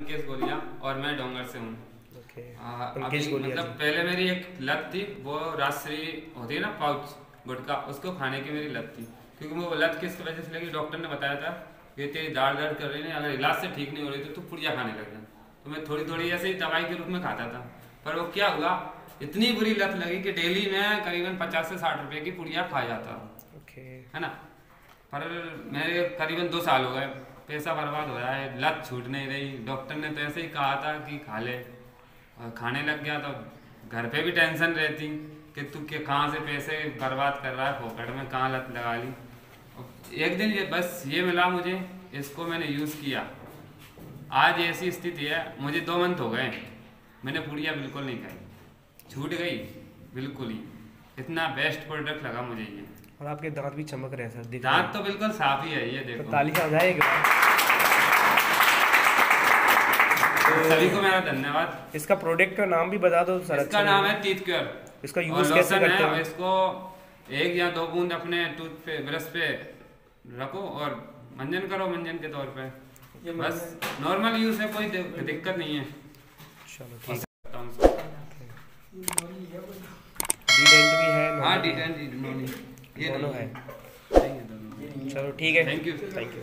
अंकेश गोलिया और मैं डोंगर से हूँ। गोलिया मतलब पहले मेरी एक लत थी वो राजश्री होती है ना पाउच गुटखा उसको खाने की मेरी लत थी। क्योंकि वो लत किस वजह से लगी डॉक्टर ने बताया था कि तेरी दाढ़ दर्द कर रही है अगर इलाज से ठीक नहीं हो रही तो तू पुड़िया खाने लग जा। तो मैं थोड़ी थोड़ी ऐसे ही दवाई के रूप में खाता था। पर वो क्या हुआ इतनी बुरी लत लगी कि डेली में करीबन पचास से साठ रुपए की पुड़िया खा जाता। हूँ ओके। है ना? पर मेरे करीबन दो साल हो गए। पैसा बर्बाद हो रहा है, लत छूट नहीं रही। डॉक्टर ने तो ऐसे ही कहा था कि खा ले। और खाने लग गया तो घर पे भी टेंशन रहती कि तू के कहाँ से पैसे बर्बाद कर रहा है फोकट में कहाँ लत लगा ली। एक दिन ये बस ये मिला मुझे, इसको मैंने यूज़ किया। आज ऐसी स्थिति है, मुझे दो मंथ हो गए मैंने पुड़िया बिल्कुल नहीं खाई। छूट गई, बिल्कुल ही। इतना बेस्ट प्रोडक्ट लगा मुझे ये। और आपके दांत भी चमक रहे हैं सर दिख दांत तो बिल्कुल साफ़ ही है ये देखो। तो ताली आ जाएगा सभी को मेरा धन्यवाद। इसका प्रोडक्ट का नाम भी बता दो सर इसका अच्छा नाम है टीथ क्योर इसका यूज़ कैसे करते हैं इसको एक या दो बूंद अपने टूथ पे ब्रश पे रखो और मंजन करो मंजन के तौर पे। बस नॉर्मल यूज़ है कोई दिक्कत नहीं है। चलो ठीक हूँ। इसको। भी है हाँ normal है। दोनों। है चलो ठीक है। Thank you thank you